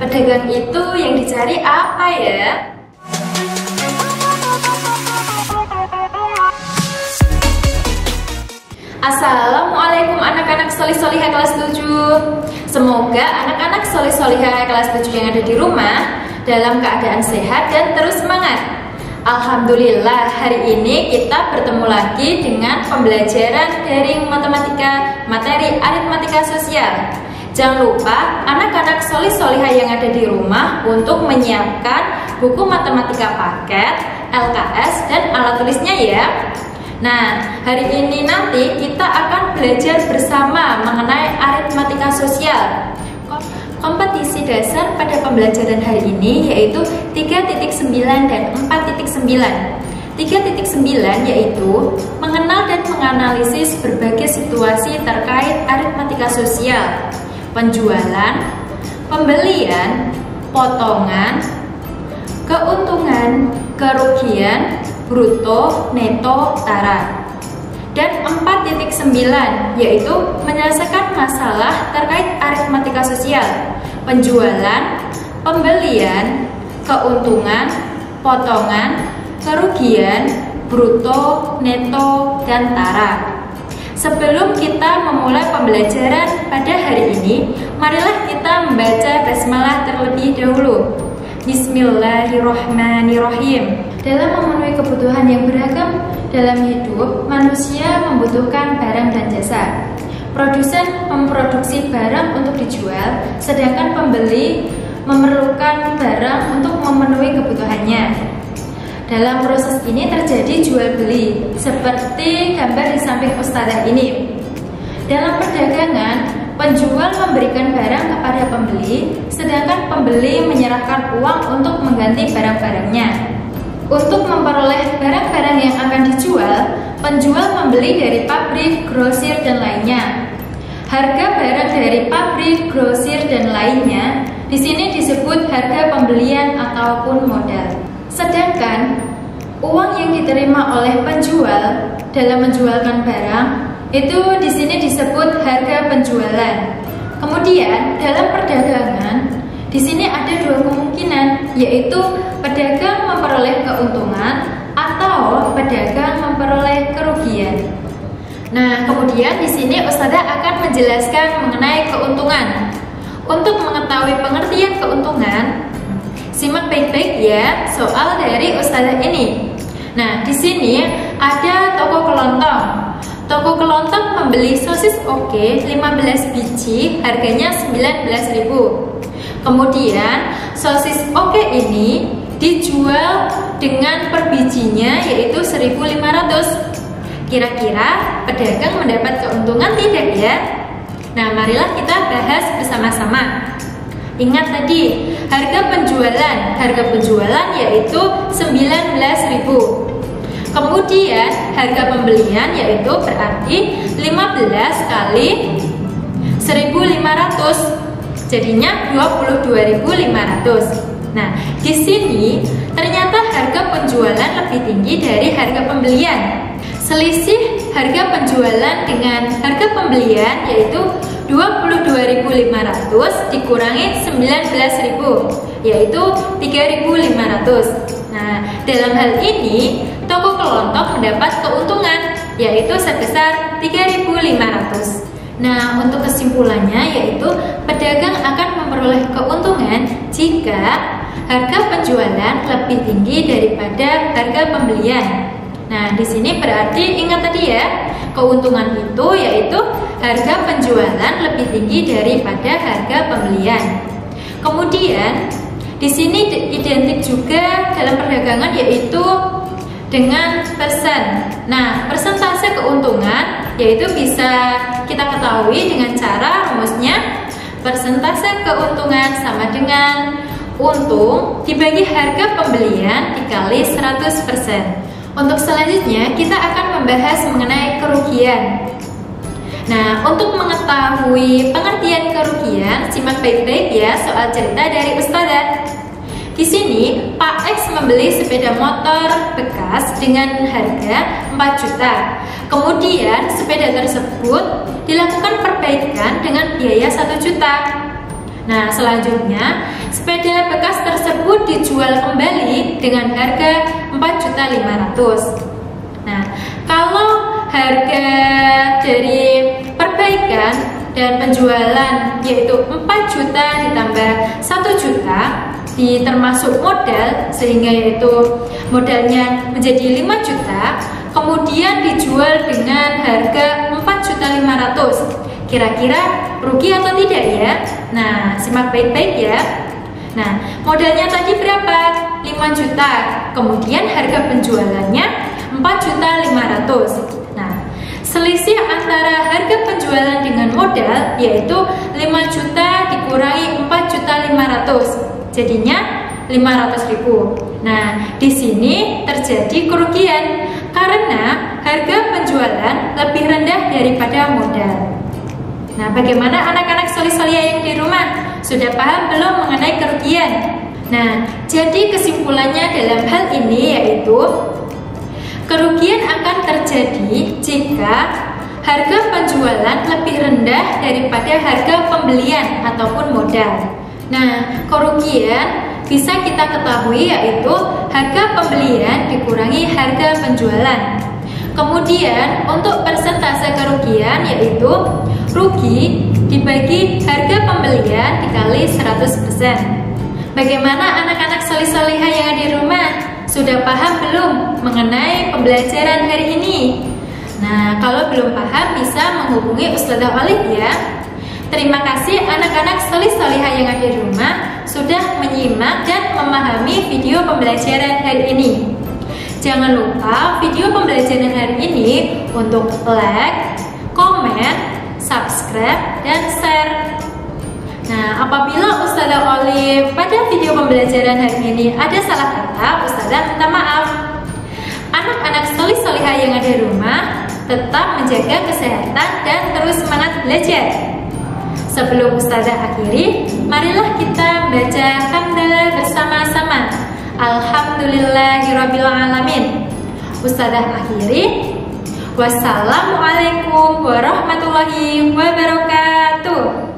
Pedagang itu yang dicari apa ya? Assalamualaikum anak-anak solih solihah kelas 7 Semoga anak-anak solih solihah kelas 7 yang ada di rumah Dalam keadaan sehat dan terus semangat. Alhamdulillah hari ini kita bertemu lagi dengan pembelajaran daring matematika materi aritmatika sosial. Jangan lupa anak-anak solih solihah yang ada di rumah untuk menyiapkan buku matematika paket, LKS, dan alat tulisnya ya Nah, hari ini nanti kita akan belajar bersama mengenai aritmatika sosial. Kompetisi dasar pada pembelajaran hari ini yaitu 3.9 dan 4.9. 3.9 yaitu mengenal dan menganalisis berbagai situasi terkait aritmatika sosial, penjualan, pembelian, potongan, keuntungan, kerugian, bruto, neto, tara. Dan 4.9 yaitu menyelesaikan masalah terkait aritmatika sosial, penjualan, pembelian, keuntungan, potongan, kerugian, bruto, neto, dan tara. Sebelum kita memulai pembelajaran pada hari ini, marilah kita dahulu. Bismillahirrohmanirrohim Dalam memenuhi kebutuhan yang beragam dalam hidup, manusia membutuhkan barang dan jasa. Produsen memproduksi barang untuk dijual, sedangkan pembeli memerlukan barang untuk memenuhi kebutuhannya. Dalam proses ini terjadi jual beli, seperti gambar di samping ustazah ini. Dalam perdagangan, Penjual memberikan barang kepada pembeli, sedangkan pembeli menyerahkan uang untuk mengganti barang-barangnya. Untuk memperoleh barang-barang yang akan dijual, penjual membeli dari pabrik, grosir, dan lainnya. Harga barang dari pabrik, grosir, dan lainnya di sini disebut harga pembelian ataupun modal. Sedangkan uang yang diterima oleh penjual dalam menjualkan barang itu di sini disebut. Kemudian dalam perdagangan di sini ada dua kemungkinan yaitu pedagang memperoleh keuntungan atau pedagang memperoleh kerugian. Nah, kemudian di sini Ustazah akan menjelaskan mengenai keuntungan. Untuk mengetahui pengertian keuntungan, simak baik-baik ya soal dari Ustazah ini. Nah, di sini ada toko kelontong. Toko kelontong membeli sosis oke okay, 15 biji harganya 19.000. Kemudian sosis oke ini dijual dengan per bijinya yaitu 1.500. Kira-kira pedagang mendapat keuntungan tidak ya? Nah, marilah kita bahas bersama-sama. Ingat tadi, harga penjualan, harga penjualan yaitu 19.000. Kemudian harga pembelian yaitu berarti 15 kali 1500 jadinya 22.500. Nah, di sini ternyata harga penjualan lebih tinggi dari harga pembelian. Selisih harga penjualan dengan harga pembelian yaitu 22.500 dikurangi 19.000 yaitu 3.500. Nah, dalam hal ini toko kelontong mendapat keuntungan yaitu sebesar 3.500. Nah, untuk kesimpulannya yaitu pedagang akan memperoleh keuntungan jika harga penjualan lebih tinggi daripada harga pembelian. Nah, di sini berarti ingat tadi ya, keuntungan itu yaitu harga penjualan lebih tinggi daripada harga pembelian. Kemudian di sini identik juga dalam perdagangan yaitu dengan persen. Nah, persentase keuntungan yaitu bisa kita ketahui dengan cara rumusnya persentase keuntungan sama dengan untung dibagi harga pembelian dikali 100%. Untuk selanjutnya kita akan membahas mengenai kerugian. Nah, untuk mengetahui pengertian kerugian, simak baik-baik ya soal cerita dari Ustazah. Di sini, Pak X membeli sepeda motor bekas dengan harga 4 juta. Kemudian, sepeda tersebut dilakukan perbaikan dengan biaya 1 juta. Nah, selanjutnya sepeda bekas tersebut dijual kembali dengan harga 4.500. Nah, kalau harga dari perbaikan dan penjualan yaitu 4 juta ditambah 1 juta di termasuk modal sehingga yaitu modalnya menjadi 5 juta kemudian dijual dengan harga 4 juta 500 kira-kira rugi atau tidak ya? Nah simak baik-baik ya. Nah modalnya tadi berapa? 5 juta. Kemudian harga penjualannya 4 juta 500 nah selisih antara harga penjualan dengan modal yaitu 5 juta dikurangi 4 juta 500 jadinya 500 ribu nah di sini terjadi kerugian karena harga penjualan lebih rendah daripada modal. Nah, bagaimana anak-anak soli-solia yang di rumah? Sudah paham belum mengenai kerugian? Nah, jadi kesimpulannya dalam hal ini yaitu kerugian akan terjadi jika harga penjualan lebih rendah daripada harga pembelian ataupun modal. Nah, kerugian bisa kita ketahui yaitu harga pembelian dikurangi harga penjualan. Kemudian untuk persentase kerugian yaitu rugi dibagi harga pembelian dikali 100%. Bagaimana anak-anak solih-solihah yang ada di rumah? Sudah paham belum mengenai pembelajaran hari ini? Nah, kalau belum paham bisa menghubungi Ustazah Walid ya. Terima kasih anak-anak solih-solihah yang ada di rumah sudah menyimak dan memahami video pembelajaran hari ini. Jangan lupa video pembelajaran hari ini untuk like, komen, subscribe, dan share. Nah, apabila Ustazah Olive pada video pembelajaran hari ini ada salah kata, Ustazah minta maaf. Anak-anak solih solihah yang ada di rumah tetap menjaga kesehatan dan terus semangat belajar. Sebelum Ustazah akhiri, marilah kita baca hamdalah bersama-sama. Alhamdulillahirrabbilalamin. Ustazah akhiri. Wassalamualaikum warahmatullahi wabarakatuh.